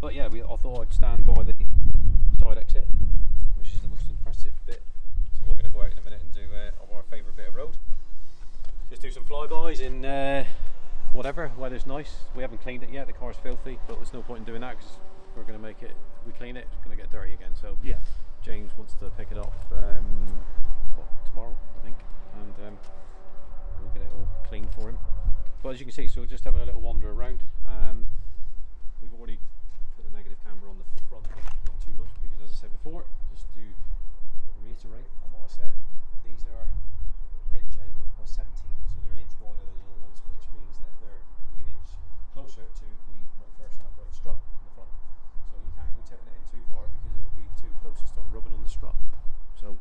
but yeah, we, I thought I'd stand by the side exit, which is the most impressive bit. So we're going to go out in a minute and do uh, our favourite bit of road. Just do some flybys in uh, whatever. Weather's nice. We haven't cleaned it yet. The car's filthy, but there's no point in doing that because we're going to make it. We clean it, it's going to get dirty again. So Yeah. James wants to pick it up um, what, tomorrow, I think, and um, we'll get it all clean for him. But as you can see, so we're just having a little wander around. Um, we've already put the negative camber on the front, not too much, because as I said before, just to reiterate on what I said, these are 8J by 17, so they're an inch wider than the normal ones, which means that they're an inch closer to the MacPherson upright strut in the front. So you can't go tipping it in too far because it'll be too close to start rubbing on the strut. So,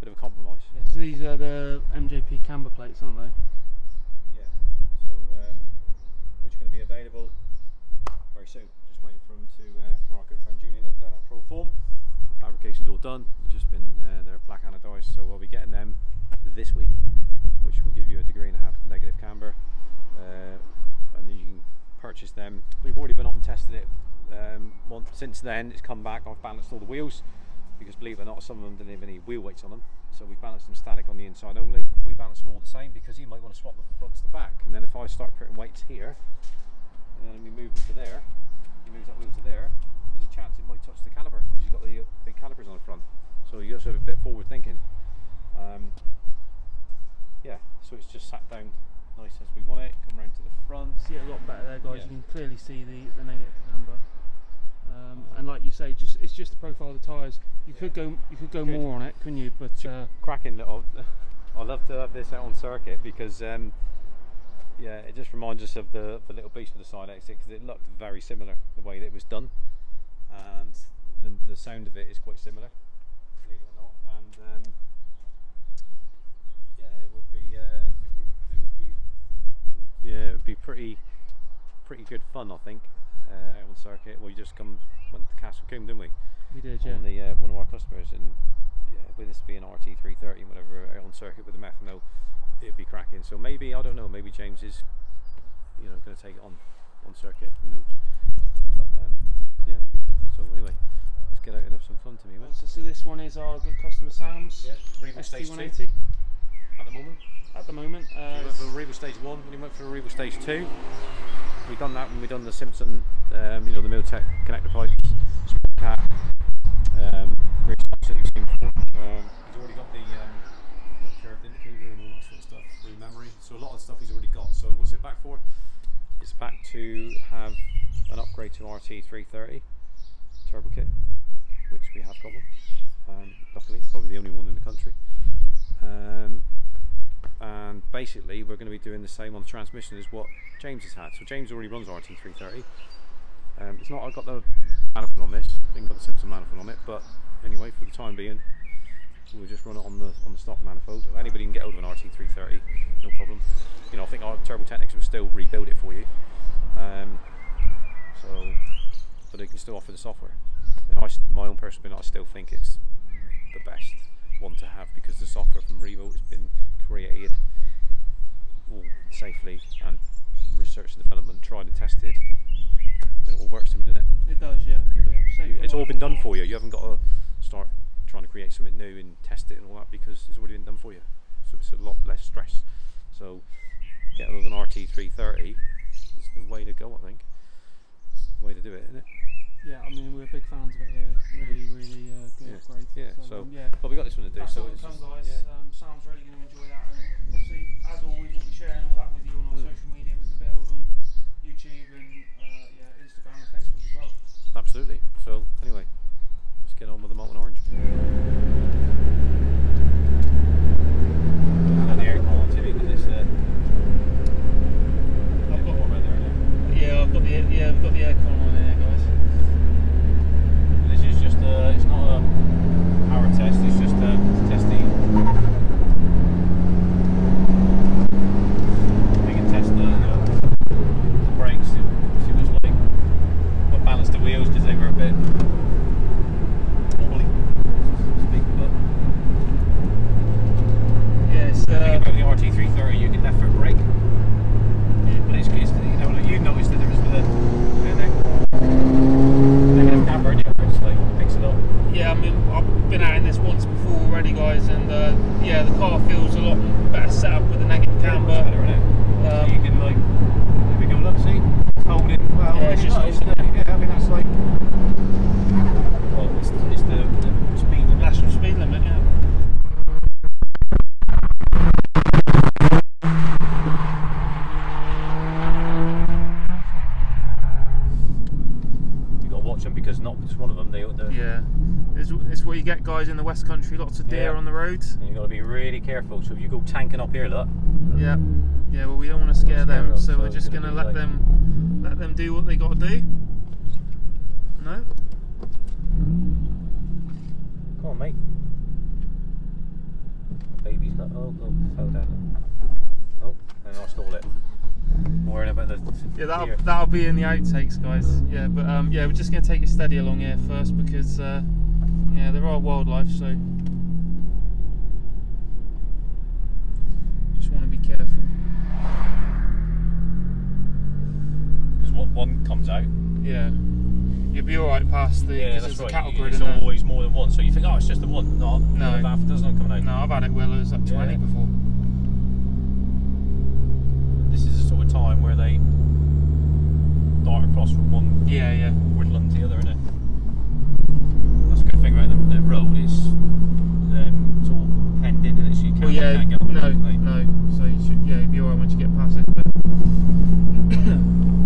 bit of a compromise. Yeah. So these are the MJP camber plates, aren't they? Yeah. So, um, which are going to be available very soon. Just waiting for them to uh, for our good friend Julian down at Pro Form. Fabrication's all done. They've just been uh, they're black anodized, so we'll be getting them this week, which will give you a degree and a half negative camber, uh, and you can purchase them. We've already been up and tested it. Um, once, since then, it's come back. I've balanced all the wheels because believe it or not, some of them didn't have any wheel weights on them. So we balanced them static on the inside only. We balance them all the same because you might want to swap the fronts to the back. And then if I start putting weights here, so it's just sat down nice as we want it. Come round to the front. See it a lot better there, guys. Yeah. You can clearly see the, the negative camber. Um, and like you say, just it's just the profile of the tyres. You could go you could go Good. more on it, couldn't you? But uh, cracking little. I'd love to have this out on circuit because um, yeah, it just reminds us of the the little beast with the side exit because it looked very similar the way that it was done, and the, the sound of it is quite similar, believe it or not. And um, yeah, it would be uh, it would it would be yeah, it would be pretty pretty good fun, I think, uh, on circuit. We just come went to Castle Combe, didn't we? we did, yeah. on the uh, one of our customers, and yeah, with this being an RT330 and whatever uh, on circuit with the methanol, it'd be cracking. So maybe I don't know. Maybe James is, you know, going to take it on on circuit. Who knows? But um, yeah. So anyway, let's get out and have some fun to me, man. So, so this one is our good customer Sam's Revo Stage Two ST180 at the moment. at the moment. Uh, we went Stage One. We went for Revo Stage Two. We've done that when we've done the Simpson, um, you know, the Milltek connector pipes, cat, um, you've seen before. Um, he's already got the, um, the curved indicator and all that sort of stuff through memory. So a lot of stuff he's already got. So what's it back for? It's back to have an upgrade to RT330 turbo kit, which we have got one. Um, luckily, probably the only one in the country. Um, and basically we're going to be doing the same on the transmission as what James has had. So James already runs RT330. Um, it's not I've got the manifold on this, I think I've got the Simpson manifold on it, but anyway, for the time being, we'll just run it on the on the stock manifold. If anybody can get hold of an RT330, no problem. You know, I think our Turbo Technics will still rebuild it for you. Um, so, but they can still offer the software. And I, my own personal opinion, I still think it's the best one to have because the software from Revo has been created all safely and research and development, tried and tested, and it all works to me, doesn't it? it does, yeah. yeah. It's all been done for you. You haven't got to start trying to create something new and test it and all that because it's already been done for you. So it's a lot less stress. So get with an RT330 is the way to go, I think. It's the way to do it, isn't it? Yeah, I mean we're big fans of it here. Really, really uh, good Yeah. upgrade. Yeah. So, um, yeah. but we got this one to do. That's so all it's come, guys. yeah. Um, Sam's really going to enjoy that, and obviously, as always, we'll be sharing all that with you on our Mm. social media, with the build on YouTube and uh, yeah, Instagram and Facebook as well. Absolutely. So anyway, let's get on with the molten orange. the aircon on TV because it's uh, I've got warm out there. isn't yeah, I've got the yeah, we've got the aircon on here, guys. it? This is just a, it's not a power test. It's just a testing. We can test the, you know, the brakes. See see what it's like. I've balanced the wheels because they were a bit wobbly, so to speak. But the thing uh, about the RT330, you get left foot brake. But it's, it's you know, like you noticed the difference with the, the neck. Negative camber, you know, it's like picks it up. yeah, I mean, I've been out in this once before already, guys, and uh, yeah, the car feels a lot better set up with the negative Much camber. better, innit? so Um, you can like, there we go, look, see? It's holding, well, Yeah, it's really just nice, holding isn't it? Yeah, I mean, that's like, well, it's, it's the, the speed limit. national speed limit, yeah. you got to watch them because not just one of them, they, they're, Yeah, it's, it's what you get, guys, in the West Country. Lots of deer Yeah. on the roads. and you've got to be really careful. So if you go tanking up here, look, Yeah, yeah. Well, we don't want to scare them, them, so so we're just gonna gonna let like- them let them do what they got to do. No. Come on, mate. Baby's got. Oh, oh, fell down. Oh, and I'll stall it. I'm worrying about the. Yeah, that'll, that'll be in the outtakes, guys. Yeah, but um, yeah, we're just gonna take it steady along here first because uh, yeah, there are wildlife, so just want to be careful. Because what one comes out. Yeah, you'll be all right past the Yeah, because that's right. grid it's always more than one. So you think, oh, it's just the one. No, No. half a dozen coming out. No, I've had it where there's up 20 Yeah. before. This is the sort of time where they dart across from one Yeah, yeah. woodland to the other, isn't it? That's a good thing about the, the road is um, it's all penned in, and so you can't, Well, yeah, can't get on no, no. So you should, yeah, you'll be alright once you get past it. bit.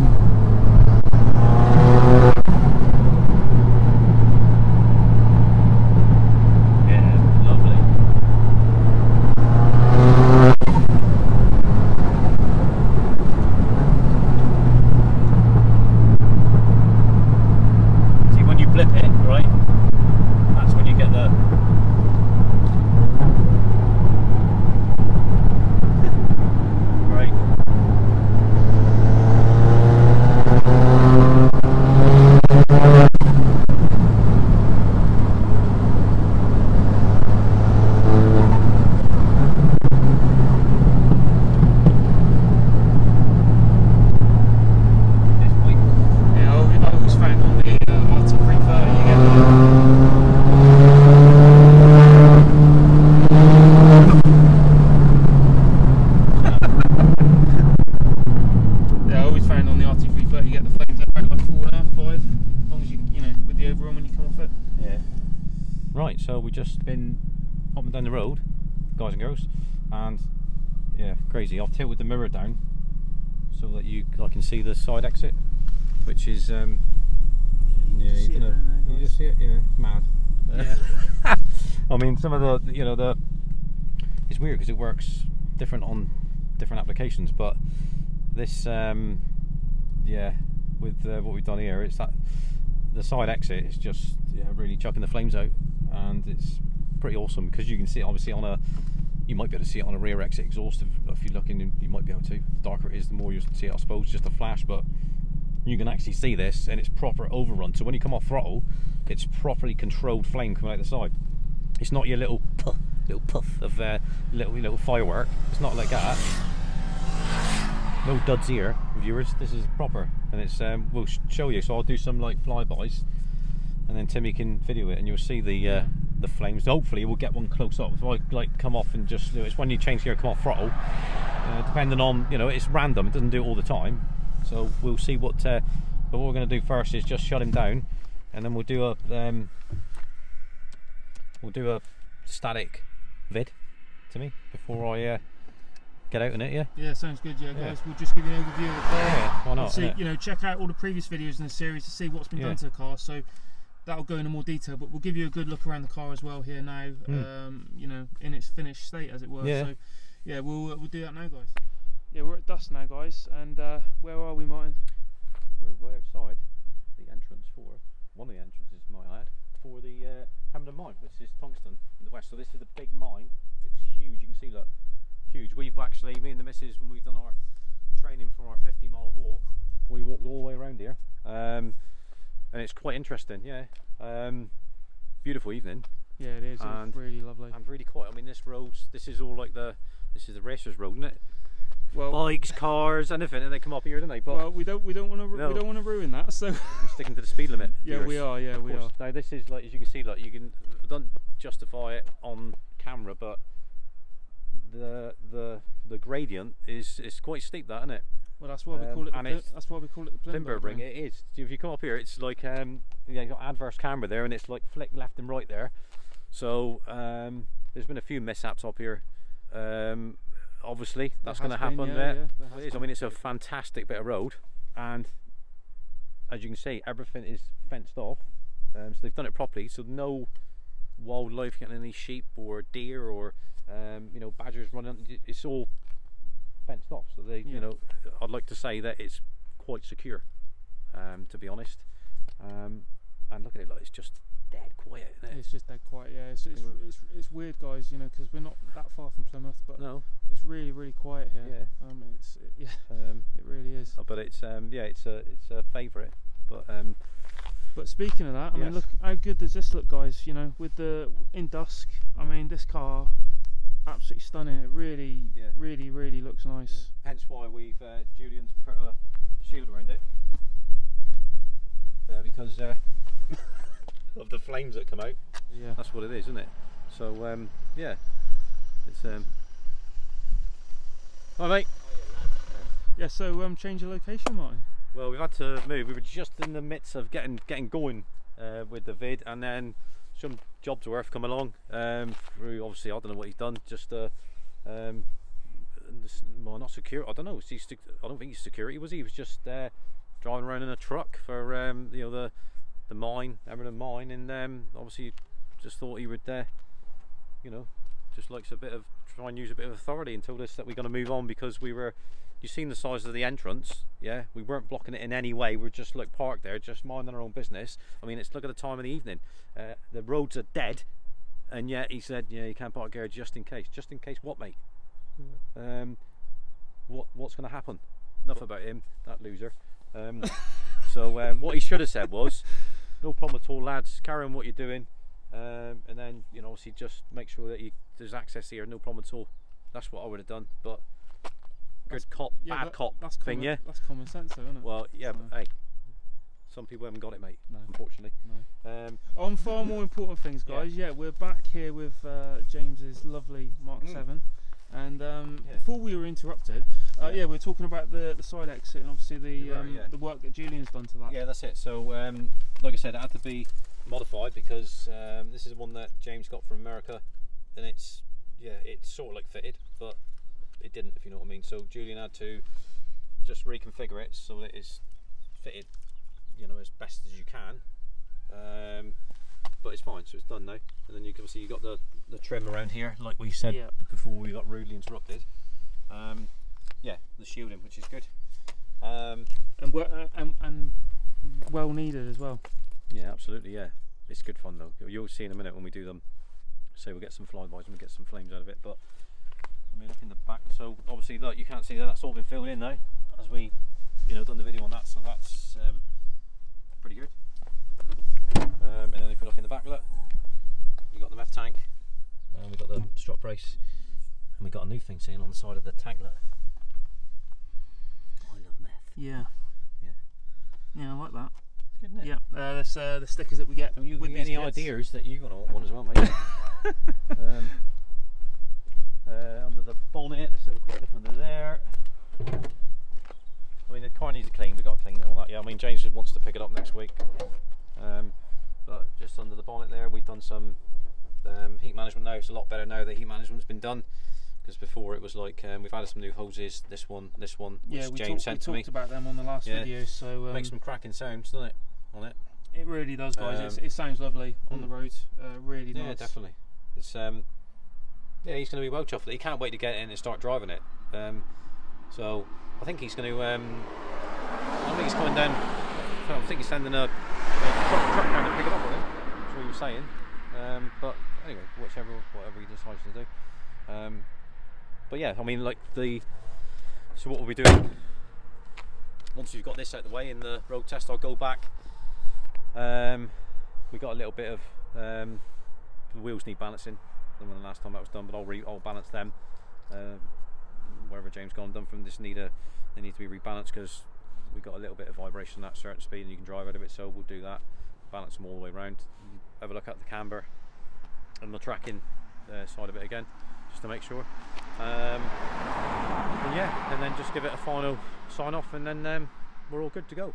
Yeah, lovely. See, when you blip it, right, that's when you get the. right. This way. Yeah, I always, I always found on the uh, RT330 you get the Yeah, I always found on the RT330 you get the flames at about like four and a half, five, as long as you, you know, with the overrun when you come off it. Yeah. Right, so we've just been up and down the road, guys and girls, and yeah, crazy. I've tilted the mirror down so that you I can see the side exit, which is um, yeah, you, it can, down there, you just see it. Yeah, it's mad. Yeah. I mean, some of the you know the it's weird because it works different on different applications, but this um, yeah with uh, what we've done here, it's that the side exit is just yeah really chucking the flames out, and it's pretty awesome because you can see it obviously on a you might be able to see it on a rear exit exhaust if, if you're looking you might be able to. The darker it is the more you see it I suppose just a flash but you can actually see this and it's proper overrun. So when you come off throttle it's properly controlled flame coming out the side. It's not your little puff, little puff of uh, little little firework. It's not like that. No duds here viewers. This is proper and it's um, we'll show you. So I'll do some like flybys and then Timmy can video it and you'll see the uh, the flames hopefully we'll get one close up if I like come off and just it's when you change gear come off throttle uh, depending on you know it's random it doesn't do it all the time so we'll see what uh, but what we're going to do first is just shut him down and then we'll do a um, we'll do a static vid to me before I uh, get out in it yeah Yeah, sounds good. Yeah, Yeah. guys, we'll just give you an overview of the car. Yeah, why not, innit? you know, check out all the previous videos in the series to see what's been Yeah. done to the car. So that'll go into more detail, but we'll give you a good look around the car as well here now. Mm. Um, you know, in its finished state, as it were. Yeah. So yeah, we'll uh, we'll do that now, guys. Yeah, we're at Dust now, guys, and uh, where are we, Martin? we're right outside the entrance for one of the entrances might I add for the uh, Hemerdon mine which is tungsten in the west so this is a big mine it's huge you can see that huge we've actually me and the missus when we've done our training for our 50 mile walk, we walked all the way around here, um, and it's quite interesting. Yeah, um, beautiful evening Yeah, it is. And- It's really lovely. and really quiet. I mean, this road's this is all like the this is the racers' road, isn't it? Well, Bikes, cars, anything, and they come up here, don't they? But well, we don't we don't want to No. we don't want to ruin that. So we're sticking to the speed limit. yeah, we are. Yeah, we are. Now this is like as you can see, like you can don't justify it on camera, but the the the gradient is is quite steep, that isn't it? Well, that's why we Um, call it. The it's that's why we call it the Limburg ring. It is. If you come up here, it's like um, yeah, you got adverse camber there, and it's like flick left and right there. So um, there's been a few mishaps up here. Um, obviously, that's going to been, happen yeah, there. yeah, there It. I mean, it's a fantastic bit of road, and as you can see, everything is fenced off. Um, so they've done it properly. So no wildlife getting any sheep or deer or um, you know badgers running. It's all fenced off. So they, Yeah. you know, I'd like to say that it's quite secure. Um, to be honest, um, and look at it, like it's just dead quiet. It? It's just dead quiet. Yeah, it's it's, Mm. it's, it's weird, guys. You know, because we're not that far from Plymouth, but No, it's really really quiet here. Yeah. Um, it's it, yeah, um, it really is. but it's um, yeah, it's a it's a favourite. But um, But speaking of that, I mean, look how good does this look, guys? You know, with the in dusk. I mean, this car, absolutely stunning. It really, Yeah. really, really looks nice. hence why we've uh, Julian's put a shield around it uh, because uh, of the flames that come out. Yeah. That's what it is, isn't it? So um, yeah, it's um. Hi mate. Yeah. So um, change your location, Martin. Well, we've had to move. We were just in the midst of getting getting going uh, with the vid, and then some jobs worth come along. Um, through obviously, I don't know what he's done. Just uh, um, well, not secure. I don't know. Sec- I don't think he's security. Was he? He was just uh, driving around in a truck for um, you know the the mine, Emerald mine, and um, obviously just thought he would, uh, you know, just likes a bit of try and use a bit of authority and told us that we're going to move on because we were you've seen the size of the entrance? Yeah we weren't blocking it in any way. We are just like parked there just minding our own business. I mean it's look at the time of the evening. Uh, the roads are dead and yet he said yeah you can't park here just in case. Just in case what mate? Um what what's going to happen? Enough about him that loser. Um, so um, what he should have said was no problem at all lads. Carry on what you're doing. Um, and then you know obviously just make sure that you, there's access here no problem at all. That's what i would have done but good cop Yeah, bad that- cop That's thing common, yeah That's common sense, though, isn't it? well yeah So- but hey some people haven't got it mate No. unfortunately No. um, On far more important things, guys. Yeah, we're back here with uh, James's lovely Mark Mm. Seven, and um, Yeah. before we were interrupted, uh, Yeah. yeah, we are talking about the, the side exit and obviously the um, yeah. the work that Julian's done to that. Yeah, that's it. So, um, like I said, it had to be modified because um, this is one that James got from America, and it's yeah, it's sort of like fitted, but it didn't, if you know what I mean. So Julian had to just reconfigure it so that it's fitted, you know, as best as you can. Um, but it's fine, so it's done now. And then you can see you got the the trim around here, like we said Yeah. before we got rudely interrupted. Um, yeah, the shielding, which is good. Um, and, we- uh, and and well needed as well. Yeah, absolutely. Yeah, it's good fun though. You'll see in a minute when we do them. So we'll get some flybys and we'll get some flames out of it. But me look in the back. So obviously, look, you can't see that. That's all been filled in now, as we, you know, done the video on that. So that's um, pretty good. Um, and then if you look in the back, look, you got the meth tank, and we got the strut brace, and we got a new thing sitting on the side of the tank. Look. I love meth. Yeah. Yeah. Yeah, I like that. It's good, isn't it? Yeah, uh, that's uh, the stickers that we get Have you with got any ideas that you're going to want one as well, mate? um, uh, under the bonnet, let's have a quick look under there. I mean, the car needs to clean, we've got to clean it all that. Yeah, I mean, James just wants to pick it up next week. Um, but just under the bonnet there, we've done some um, heat management now. It's a lot better now that heat management's been done. Because before it was like, um, we've added some new hoses, this one, this one, Yeah, we, James talked, sent to me. talked about them on the last Yeah. video, so um, Makes some cracking sounds, doesn't it? On it. it really does, guys. it's, Um, it sounds lovely on mm. the road. Uh, really Yeah, nice. definitely. It's um, yeah, he's going to be well chuffed. He can't wait to get in and start driving it. Um, so I think he's going to. Um, I think he's coming down. I think he's sending a, a truck, truck down to pick it up with him. That's what he was saying. Um, but anyway, whichever, whatever he decides to do. Um, but yeah, I mean, like the. So what are we doing? once we've got this out of the way in the road test, I'll go back. Um, we got a little bit of um, the wheels need balancing than the last time that was done, but I'll re- I'll balance them. Um, wherever James gone done from this need a they need to be rebalanced because we got a little bit of vibration at certain speed and you can drive out of it. So we'll do that, balance them all the way around. Have a look at the camber and the tracking uh, side of it again, just to make sure. Um, and yeah, and then just give it a final sign off, and then um, we're all good to go.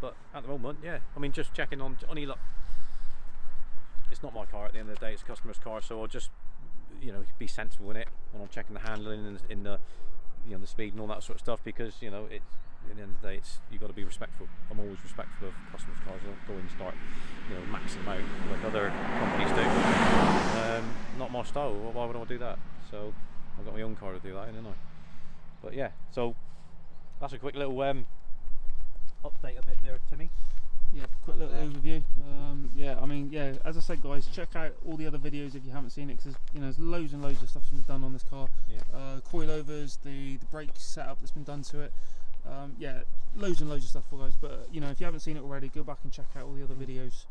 But at the moment, yeah, I mean, just checking on only look. It's not my car at the end of the day; it's a customer's car, so I'll just you know be sensible in it when I'm checking the handling and in the you know the speed and all that sort of stuff because you know it's at the end of the day it's you've got to be respectful. I'm always respectful of customers cars I don't go and start you know maxing them out like other companies do. Um, not my style why would I do that? So I've got my own car to do that in, haven't I? But yeah so that's a quick little um, update of it there Timmy Yeah, quick little Yeah. overview. Um, yeah, I mean, yeah, as I said, guys, check out all the other videos if you haven't seen it, because you know, there's loads and loads of stuff that's been done on this car. Yeah. Uh, coilovers, the the brake setup that's been done to it. Um, yeah, loads and loads of stuff for guys. But you know, if you haven't seen it already, go back and check out all the other videos.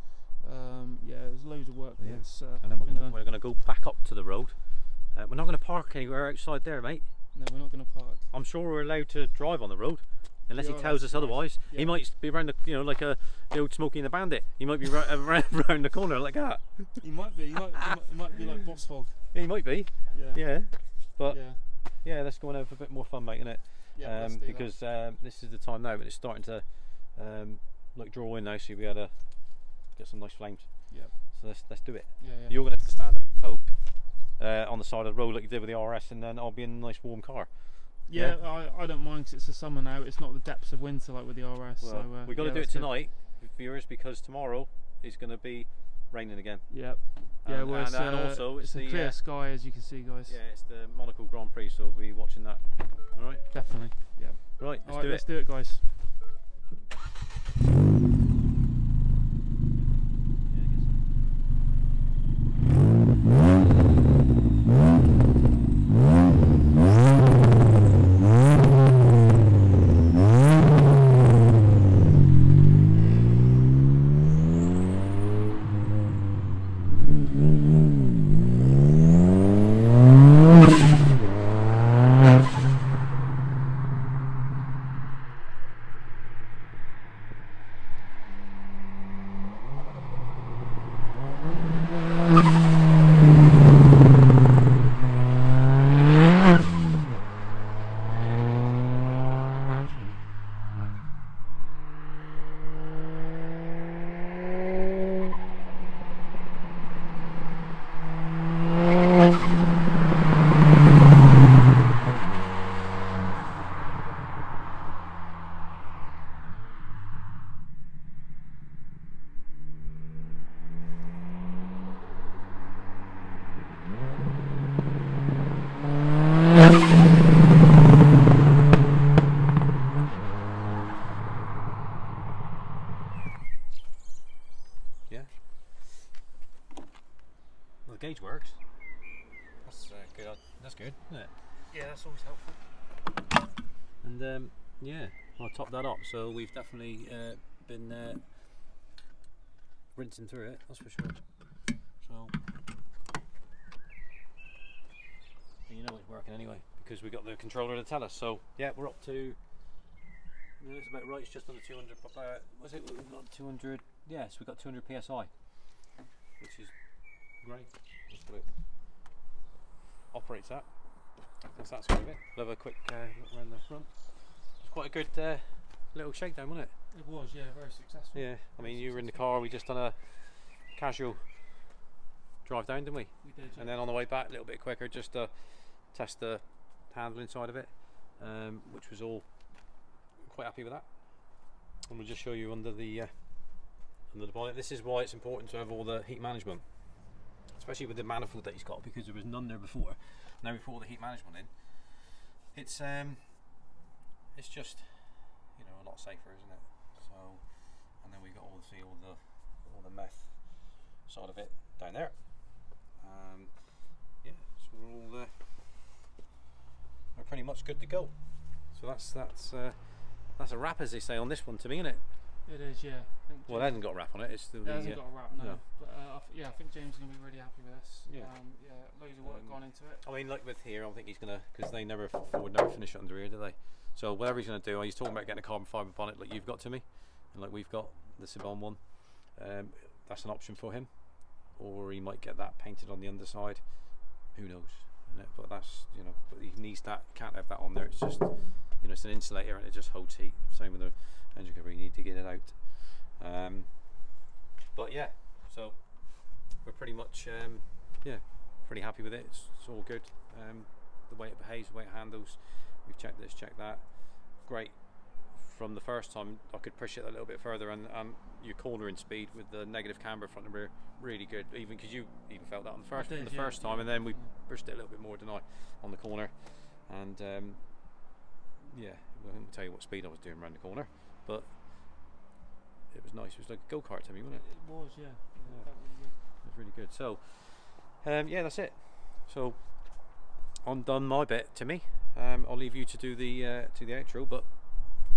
Um, yeah, there's loads of work Yeah. that's uh, and then we're gonna, done. we're gonna go back up to the road uh, we're not going to park anywhere outside there mate No, we're not going to park. I'm sure we're allowed to drive on the road, unless he tells us otherwise. Yeah. He might be around the, you know, like a the old Smokey and the Bandit. He might be ra- around, around the corner like that. He might be. He might, he might, he might be like Boss Hog. Yeah, he might be. Yeah. Yeah, but yeah. yeah, let's go and have a bit more fun, mate, innit? Yeah, um, because um, this is the time now, but it's starting to um, like draw in now, so you'll be able to get some nice flames. Yeah. So let's let's do it. Yeah, yeah. You're gonna have to stand up and cope uh, on the side of the road like you did with the RS, and then I'll be in a nice warm car. Yeah, I, I don't mind because it's the summer now. It's not the depths of winter like with the RS. so Well, uh, we got to yeah, do it tonight, viewers, because tomorrow is going to be raining again. Yep. Yeah, And- well, it's, and- and uh, also it's it's a the, clear uh, sky as you can see, guys. Yeah, it's the Monaco Grand Prix, so we'll be watching that. All right, Definitely. Yeah. right, let's All right, do let's it. do it, guys. Well, gauge works. That's uh, good. That's good, isn't it? Yeah, that's always helpful. And um, yeah, I'll top that up. So we've definitely uh, been uh, rinsing through it. That's for sure. So and you know it's working anyway because we got the controller to tell us. So yeah, we're up to. No, it's about right. It's just under 200. Uh, was it? We've got 200. Yes, we've got 200 psi, which is great. What it operates at. That's that sort of it. We'll have a quick uh, look around the front. It's quite a good uh, little shakedown, wasn't it? It was, yeah, very successful. Yeah. I mean, you were in the car. We just done a casual drive down, didn't we? We did. And then on the way back, a little bit quicker, just to test the handling side of it, um, which was all quite happy with that. And we'll just show you under the uh, under the bonnet. This is why it's important to have all the heat management, especially with the manifold that he's got, because there was none there before. Now we put all the heat management in. It's um, it's just you know a lot safer, isn't it? So, and then we've got all the see all the all the meth side of it down there. Um, yeah, so we're all there. we're pretty much good to go. So that's that's uh, that's a wrap, as they say on this one to me, isn't it? It is, yeah. I think Well, it hasn't got a wrap on it. It's still It the. hasn't uh, got a wrap, no. no. But uh, I th- yeah, I think James is going to be really happy with this. Yeah. Um, yeah, loads of work Um, gone into it. I mean, like with here, I think he's gonna because they never Ford never finish it under here, do they? So whatever he's gonna do, he's talking about getting a carbon fibre bonnet like you've got to me, and like we've got the Seibon one. Um, that's an option for him, or he might get that painted on the underside. Who knows? Innit? But that's you know, but he needs that. Can't have that on there. It's just you know, it's an insulator and it just holds heat. Same with the engine cover. You need to get it out. Um, but yeah, so we're pretty much um, yeah pretty happy with it. It's, it's all good. Um, the way it behaves, the way it handles. We've checked this, checked that. Great. From the first time, I could push it a little bit further, and, and your cornering speed with the negative camber front and rear, really good. Even because you even felt that on the first, did, the yeah. first time, and then we pushed it a little bit more, I, on the corner, and um, yeah, I won't tell you what speed I was doing around the corner, but it was nice. It was like a go kart to me, wasn't it? It was, yeah. yeah, Yeah. That was good. It was really good. So, um, yeah, that's it. So, I'm done my bit, Timmy. Um, I'll leave you to do the uh, to the outro. But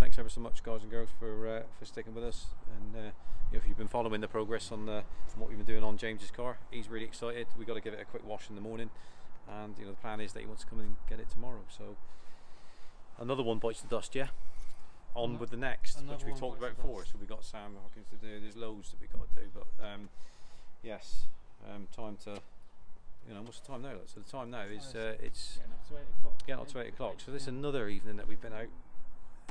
thanks ever so much, guys and girls, for uh, for sticking with us. And uh, you know, if you've been following the progress on the on what we've been doing on James's car, he's really excited. We've got to give it a quick wash in the morning, and you know the plan is that he wants to come and get it tomorrow. So another one bites the dust, yeah. On Ano- with the next, which we've talked about before. dust. So we've got Sam Hawkins to do. There's loads that we've got to do, but um, yes, um, time to. You know, what's the time now? So the time now is uh, it's Getting up to 8 o'clock. getting up to eight o'clock. So this is another evening that we've been out.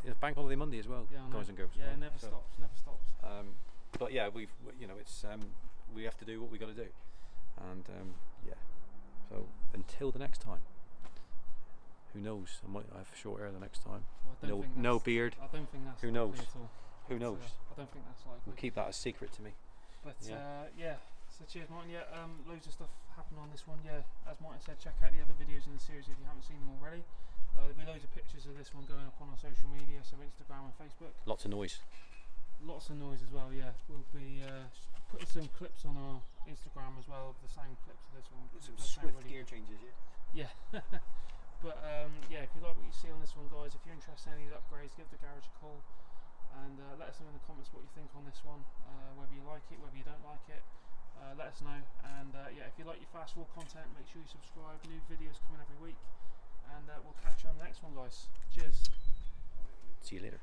It's Bank Holiday Monday as well, yeah, guys and girls. Yeah, right? it never So, stops, never stops. Um, but yeah, we've you know it's um, we have to do what we got to do, and um, yeah. So until the next time, who knows? I might have short hair the next time. Well, No, no beard. I don't think that's Who knows? At all. Who But, knows? uh, I don't think that's likely. We'll keep that a secret to me. But Yeah. uh, yeah, so cheers, Martin. Yeah, um, loads of stuff happened on this one. Yeah, as Martin said, check out the other videos in the series if you haven't seen them already. Uh, there'll be loads of pictures of this one going up on our social media, so Instagram and Facebook. Lots of noise. Lots of noise as well. Yeah, we'll be uh, putting some clips on our Instagram as well of the same clips of this one. it does sound really good. changes, yeah. Yeah. but um, yeah, if you like what you see on this one, guys, if you're interested in any of the upgrades, give the garage a call and uh, let us know in the comments what you think on this one. Uh, whether you like it, whether you don't like it, uh, let us know. And uh, yeah, if you like your fast forward content, make sure you subscribe. New videos coming every week, and uh, we'll catch you on the next one, guys. Cheers. See you later.